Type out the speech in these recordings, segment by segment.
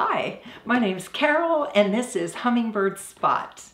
Hi, my name's Carole and this is Hummingbird Spot.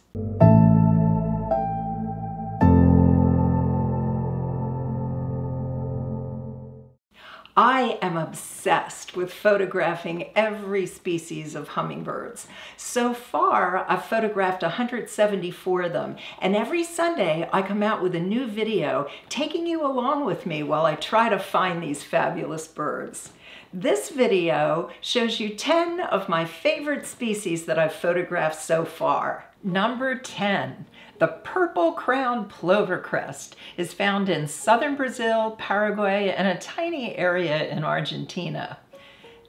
Am obsessed with photographing every species of hummingbirds. So far, I've photographed 174 of them, and every Sunday I come out with a new video taking you along with me while I try to find these fabulous birds. This video shows you 10 of my favorite species that I've photographed so far. Number 10, the purple-crowned plovercrest is found in southern Brazil, Paraguay, and a tiny area in Argentina.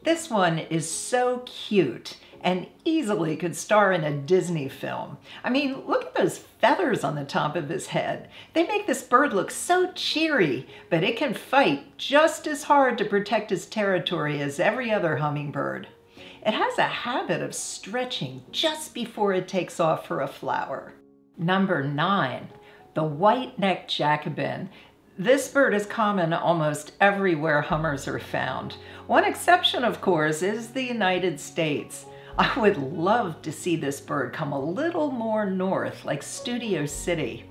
This one is so cute and easily could star in a Disney film. I mean, look at those feathers on the top of his head. They make this bird look so cheery, but it can fight just as hard to protect its territory as every other hummingbird. It has a habit of stretching just before it takes off for a flower. Number nine, the white-necked Jacobin. This bird is common almost everywhere hummers are found. One exception, of course, is the United States. I would love to see this bird come a little more north, like Studio City.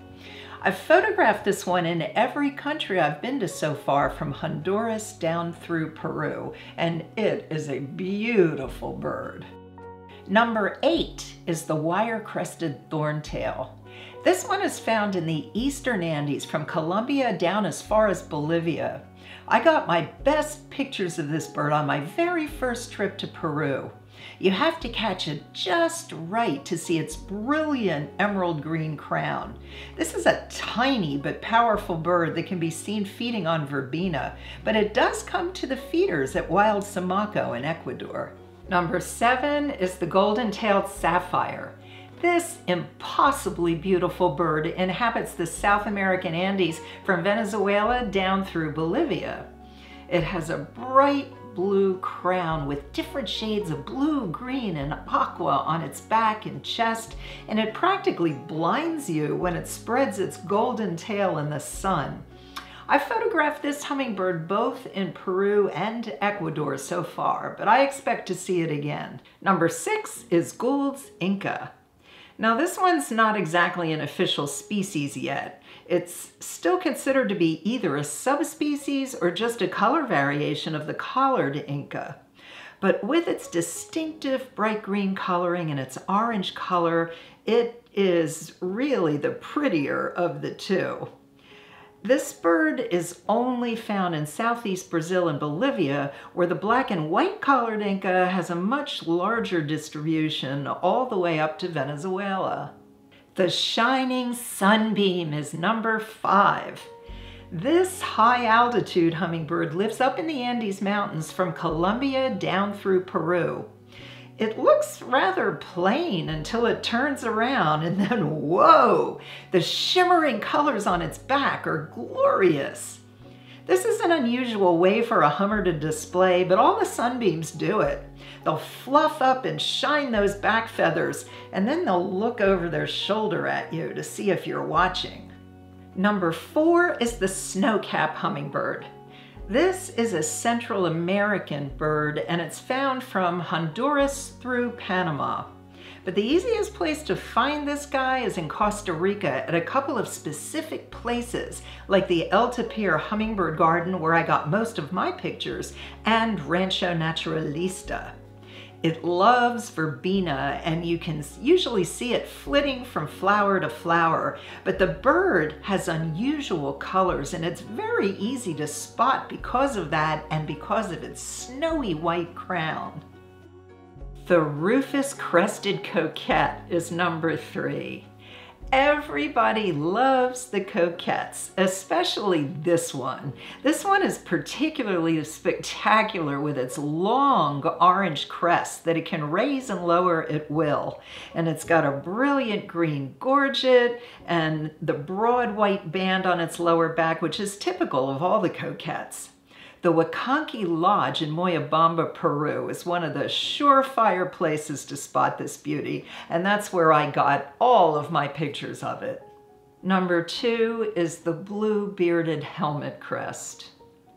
I've photographed this one in every country I've been to so far, from Honduras down through Peru, and it is a beautiful bird. Number eight is the wire-crested thorntail. This one is found in the eastern Andes from Colombia down as far as Bolivia. I got my best pictures of this bird on my very first trip to Peru. You have to catch it just right to see its brilliant emerald green crown. This is a tiny but powerful bird that can be seen feeding on verbena, but it does come to the feeders at Wild Sumaco in Ecuador. Number seven is the golden-tailed sapphire. This impossibly beautiful bird inhabits the South American Andes from Venezuela down through Bolivia. It has a bright blue crown with different shades of blue, green, and aqua on its back and chest, and it practically blinds you when it spreads its golden tail in the sun. I photographed this hummingbird both in Peru and Ecuador so far, but I expect to see it again. Number six is Gould's Inca. Now this one's not exactly an official species yet. It's still considered to be either a subspecies or just a color variation of the collared Inca. But with its distinctive bright green coloring and its orange color, it is really the prettier of the two. This bird is only found in southeast Brazil and Bolivia, where the black and white collared Inca has a much larger distribution all the way up to Venezuela. The shining sunbeam is number five. This high altitude hummingbird lives up in the Andes Mountains from Colombia down through Peru. It looks rather plain until it turns around and then whoa, the shimmering colors on its back are glorious. This is an unusual way for a Hummer to display, but all the sunbeams do it. They'll fluff up and shine those back feathers, and then they'll look over their shoulder at you to see if you're watching. Number four is the snowcap hummingbird. This is a Central American bird and it's found from Honduras through Panama. But the easiest place to find this guy is in Costa Rica at a couple of specific places, like the El Tapir Hummingbird Garden where I got most of my pictures, and Rancho Naturalista. It loves verbena and you can usually see it flitting from flower to flower, but the bird has unusual colors and it's very easy to spot because of that and because of its snowy white crown. The rufous crested coquette is number three. Everybody loves the coquettes, especially this one. This one is particularly spectacular with its long orange crest that it can raise and lower at will. And it's got a brilliant green gorget and the broad white band on its lower back, which is typical of all the coquettes. The Waqanki Lodge in Moyobamba, Peru is one of the surefire places to spot this beauty, and that's where I got all of my pictures of it. Number two is the blue bearded helmet crest.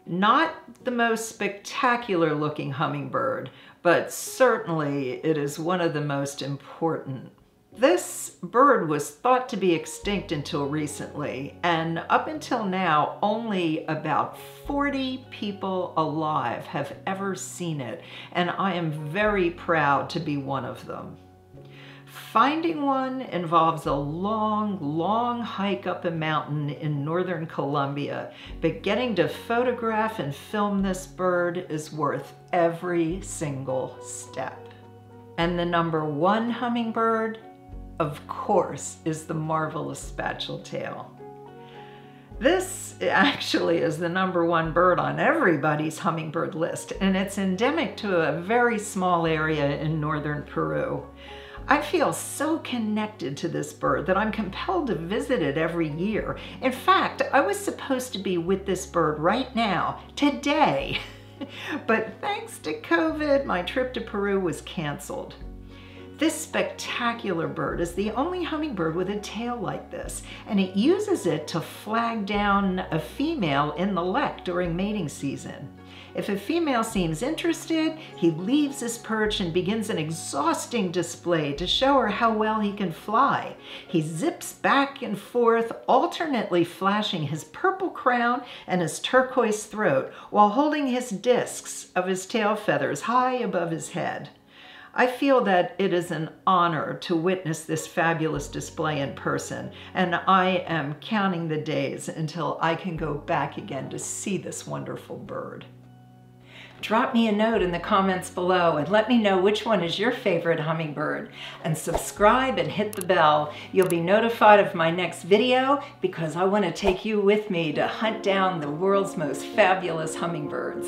Not the most spectacular looking hummingbird, but certainly it is one of the most important. This bird was thought to be extinct until recently, and up until now, only about 40 people alive have ever seen it, and I am very proud to be one of them. Finding one involves a long, long hike up a mountain in northern Colombia, but getting to photograph and film this bird is worth every single step. And the number one hummingbird of course, is the marvelous spatuletail. This actually is the number one bird on everybody's hummingbird list, and it's endemic to a very small area in northern Peru. I feel so connected to this bird that I'm compelled to visit it every year. In fact, I was supposed to be with this bird right now, today. but thanks to COVID, my trip to Peru was canceled. This spectacular bird is the only hummingbird with a tail like this, and it uses it to flag down a female in the lek during mating season. If a female seems interested, he leaves his perch and begins an exhausting display to show her how well he can fly. He zips back and forth, alternately flashing his purple crown and his turquoise throat while holding his discs of his tail feathers high above his head. I feel that it is an honor to witness this fabulous display in person, and I am counting the days until I can go back again to see this wonderful bird. Drop me a note in the comments below and let me know which one is your favorite hummingbird. And subscribe and hit the bell. You'll be notified of my next video because I want to take you with me to hunt down the world's most fabulous hummingbirds.